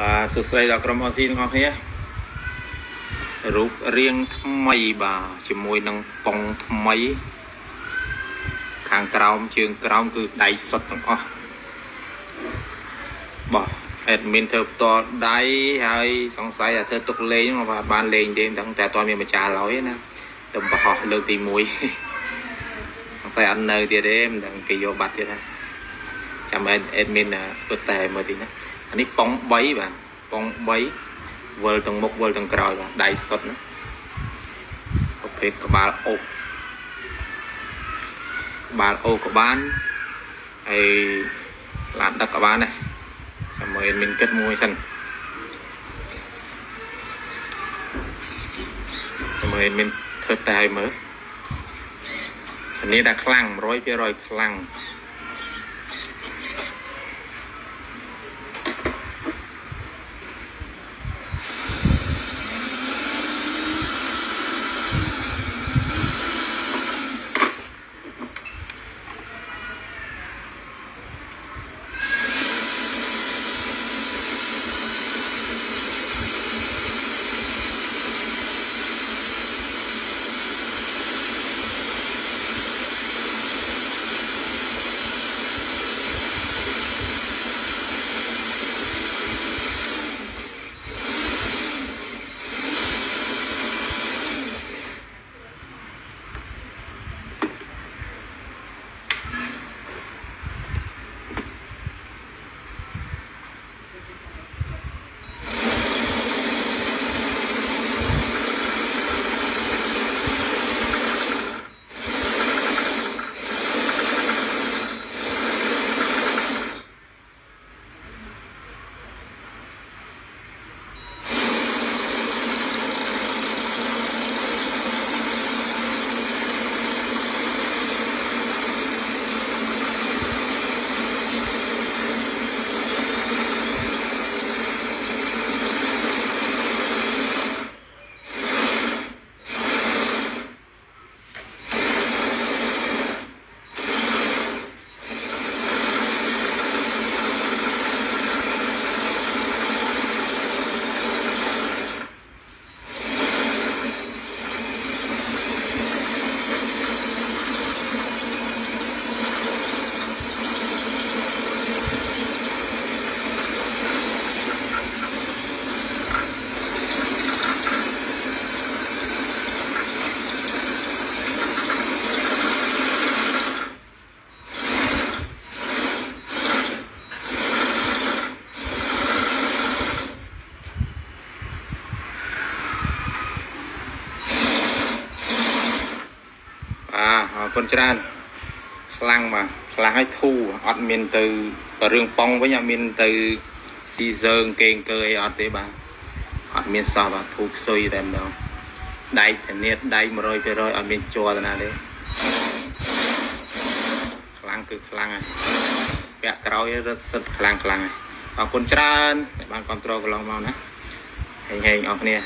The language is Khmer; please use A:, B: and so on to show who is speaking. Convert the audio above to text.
A: បាទសួស្តីដល់ក្រុមអស៊ីទាំងអស់គ្នារូបរាងថ្មីបាទជាមួយនឹងប៉ុងថ្មី ខាងក្រោមជើងក្រោមគឺដៃសុទ្ធទាំងអស់បាទ admin ធ្វើផ្ទាល់ដៃហើយសង្ស័យថាធ្វើទុកលេងមកបាទបានលេងទេមិនដឹងតែអត់មានម្ចាស់ឡើយណាទៅបរោះលើកទី1សង្ស័យអត់នៅទៀតទេមិនដឹងគេយកបាត់ទៀតណាចាំ admin ធ្វើតែមើលទីណា អានេះប៉ុង3បាទប៉ុង3វិលទាំងមុខវិលទាំងក្រោយបាទដៃសុទ្ធណាប្រភេទក្បាលអូសក្បាលអូសក៏បានហើយឡានដឹកក៏បានដែរចាំមើលមានគិតមួយសិនចាំមើលមានធ្វើតែឲ្យមើលនេះតែខ្លាំង100%ខ្លាំង គុណច្រើនខ្លាំងបាទខ្លាំងឲ្យធូរអត់មានទៅរឿងប៉ងវិញអត់មានទៅស៊ីសើងកេងកើអីអត់ទេបាទអត់មានសោះបាទធូរខ្សុយតែម្ដងដៃធានាដៃ100%អត់មានជាប់ទៅណាទេខ្លាំងគឺខ្លាំងហើយពាក់ក្រោយរត់សិតខ្លាំងខ្លាំងហើយអរគុណច្រើនដែលបានគ្រប់គ្រងកន្លងមកណាហេងហេងអរគ្នា